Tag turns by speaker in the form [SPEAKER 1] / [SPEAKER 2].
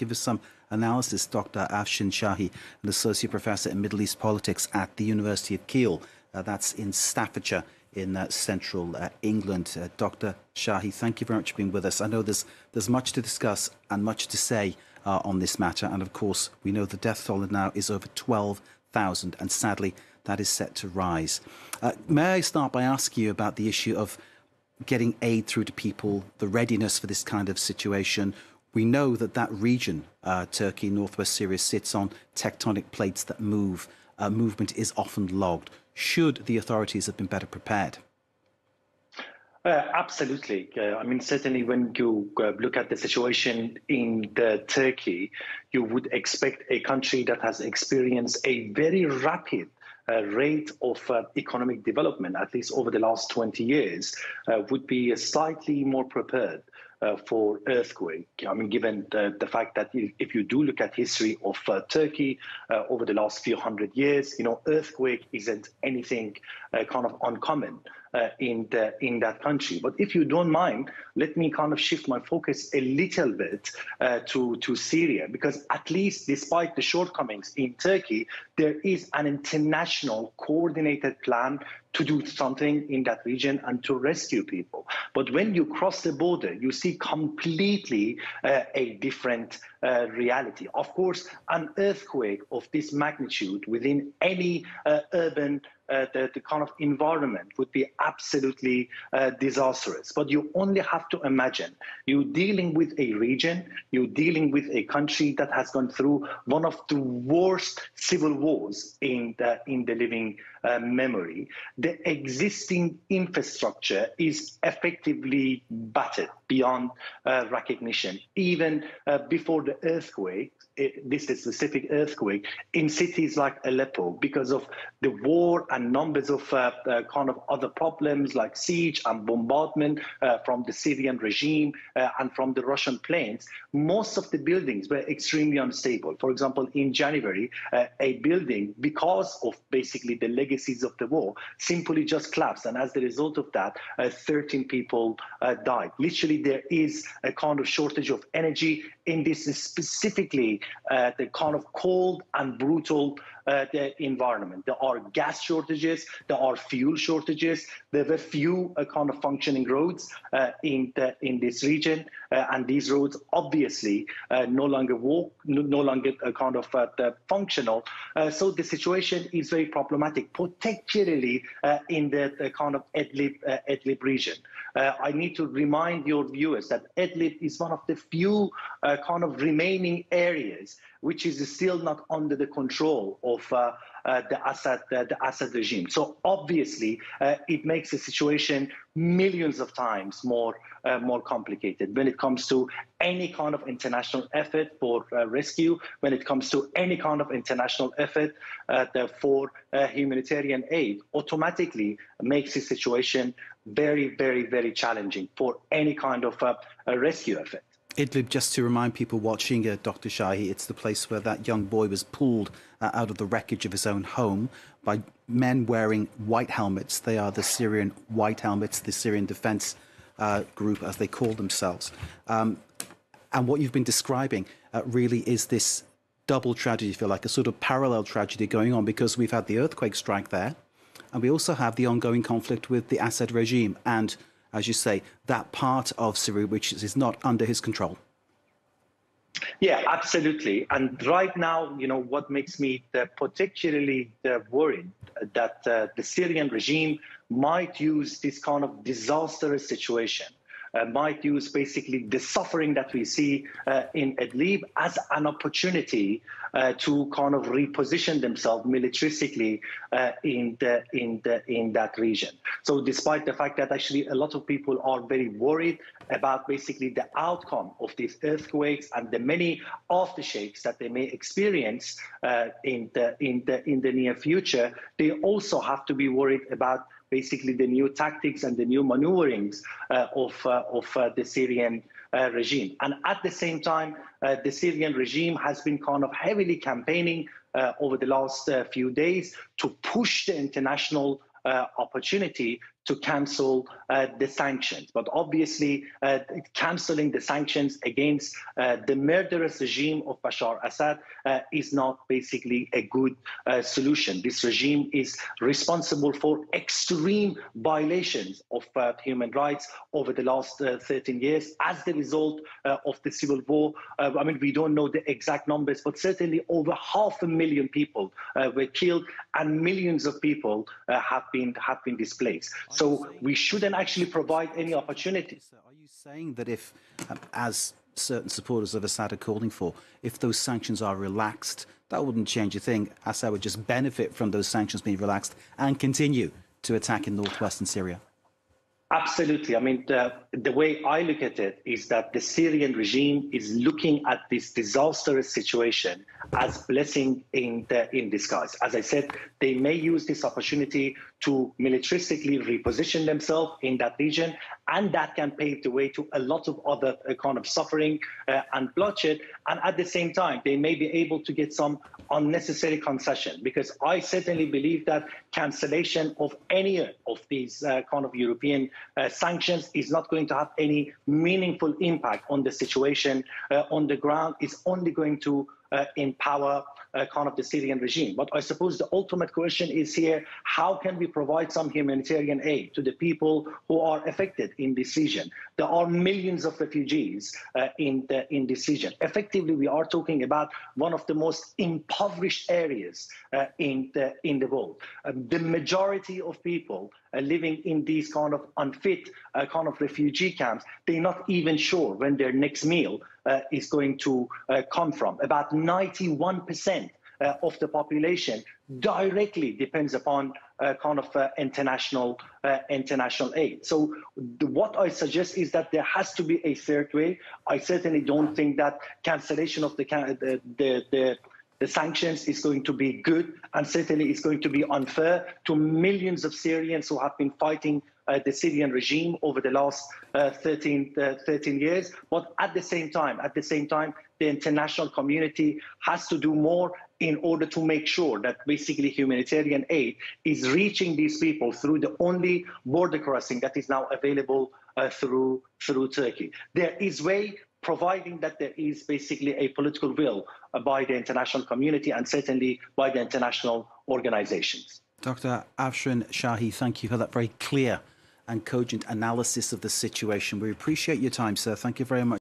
[SPEAKER 1] give us some analysis. Dr. Afshin Shahi, an associate professor in Middle East politics at the University of Keele. Uh, that's in Staffordshire in uh, central uh, England. Uh, Dr. Shahi, thank you very much for being with us. I know there's, there's much to discuss and much to say uh, on this matter. And of course, we know the death toll now is over 12,000, and sadly, that is set to rise. Uh, may I start by asking you about the issue of getting aid through to people, the readiness for this kind of situation? We know that that region, uh, Turkey, northwest Syria, sits on tectonic plates that move. Uh, movement is often logged. Should the authorities have been better prepared?
[SPEAKER 2] Uh, absolutely. Uh, I mean, certainly when you uh, look at the situation in Turkey, you would expect a country that has experienced a very rapid uh, rate of uh, economic development, at least over the last 20 years, uh, would be slightly more prepared uh, for earthquake. I mean, given the, the, fact that if you do look at history of uh, Turkey uh, over the last few hundred years, you know, earthquake isn't anything uh, kind of uncommon. Uh, in the, in that country. But if you don't mind, let me kind of shift my focus a little bit uh, to to Syria, because at least despite the shortcomings in Turkey, there is an international coordinated plan to do something in that region and to rescue people. But when you cross the border, you see completely uh, a different uh, reality. Of course, an earthquake of this magnitude within any uh, urban uh, the, the, kind of environment would be absolutely uh, disastrous. But you only have to imagine you're dealing with a region, you're dealing with a country that has gone through one of the worst civil wars in the, in the living uh, memory. The existing infrastructure is effectively battered beyond uh, recognition. Even uh, before the earthquake, this specific earthquake in cities like Aleppo because of the war and numbers of uh, uh, kind of other problems like siege and bombardment uh, from the Syrian regime uh, and from the Russian planes. Most of the buildings were extremely unstable. For example, in January, uh, a building, because of basically the legacies of the war, simply just collapsed. And as the result of that, uh, 13 people died. Literally, there is a kind of shortage of energy in this specifically Uh, the kind of cold and brutal uh, environment. There are gas shortages, there are fuel shortages, there were few uh, kind of functioning roads uh, in the, in this region, uh, and these roads obviously uh, no longer walk, no, no longer kind of functional. so the situation is very problematic, particularly in the, the, kind of Idlib, Idlib region. I need to remind your viewers that Idlib is one of the few kind of remaining areas which is still not under the control of uh, uh, the Assad uh, the Assad regime. So obviously, uh, it makes the situation millions of times more uh, more complicated when it comes to any kind of international effort for uh, rescue, when it comes to any kind of international effort for humanitarian aid. Automatically makes the situation very, very, very challenging for any kind of rescue effort.
[SPEAKER 1] Idlib, just to remind people watching, uh, Dr. Shahi, it's the place where that young boy was pulled uh, out of the wreckage of his own home by men wearing white helmets. They are the Syrian white helmets, the Syrian defense uh, group, as they call themselves. Um, and what you've been describing uh, really is this double tragedy, if you like, a sort of parallel tragedy going on because we've had the earthquake strike there, and we also have the ongoing conflict with the Assad regime and as you say, that part of Syria which is not under his control?
[SPEAKER 2] Yeah, absolutely. And right now, you know, what makes me particularly worried that uh, the Syrian regime might use this kind of disastrous situation uh, might use basically the suffering that we see uh, in Idlib as an opportunity uh, to kind of reposition themselves militaristically uh, in the in the in that region. So, despite the fact that actually a lot of people are very worried about basically the outcome of these earthquakes and the many aftershocks that they may experience uh, in the in the in the near future, they also have to be worried about basically the new tactics and the new maneuverings uh, of, uh, of uh, the Syrian Uh, regime. And at the same time, uh, the Syrian regime has been kind of heavily campaigning uh, over the last few days to push the international uh, opportunity to cancel uh, the sanctions. But obviously, uh, canceling the sanctions against uh, the murderous regime of Bashar Assad uh, is not basically a good uh, solution. This regime is responsible for extreme violations of uh, human rights over the last 13 years as the result of the civil war. I mean, we don't know the exact numbers, but certainly over half a million people were killed and millions of people have been have been displaced. So we shouldn't actually provide any opportunity.
[SPEAKER 1] Are you saying that if, um, as certain supporters of Assad are calling for, if those sanctions are relaxed, that wouldn't change a thing? Assad would just benefit from those sanctions being relaxed and continue to attack in northwestern Syria?
[SPEAKER 2] Absolutely. I mean, the, the way I look at it is that the Syrian regime is looking at this disastrous situation as blessing in the, in disguise. As I said, they may use this opportunity to militaristically reposition themselves in that region, and that can pave the way to a lot of other uh, kind of suffering uh, and bloodshed. And at the same time, they may be able to get some unnecessary concession because I certainly believe that cancellation of any of these uh, kind of European uh, sanctions is not going to have any meaningful impact on the situation uh, on the ground. It's only going to uh, empower uh, kind of the Syrian regime. But I suppose the ultimate question is here, how can we provide some humanitarian aid to the people who are affected in this region? There are millions of refugees uh, in, the, in this region. Effectively, we are talking about one of the most impoverished areas in, the, in the world. Um, the majority of people living in these kind of unfit uh, kind of refugee camps, they're not even sure when their next meal uh, is going to uh, come from. About 91% uh, of the population directly depends upon uh, kind of uh, international uh, international aid. So the, what I suggest is that there has to be a third way. I certainly don't think that cancellation of the the, the, the the sanctions is going to be good and certainly it's going to be unfair to millions of Syrians who have been fighting uh, the Syrian regime over the last uh, 13, uh, 13 years. But at the same time, at the same time, the international community has to do more in order to make sure that basically humanitarian aid is reaching these people through the only border crossing that is now available uh, through through Turkey. There is way providing that there is basically a political will by the international community and certainly by the international organizations.
[SPEAKER 1] Dr. Afshin Shahi, thank you for that very clear and cogent analysis of the situation. We appreciate your time, sir. Thank you very much.